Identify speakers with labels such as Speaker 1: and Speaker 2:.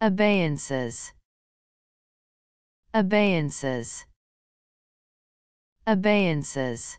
Speaker 1: abeyances abeyances abeyances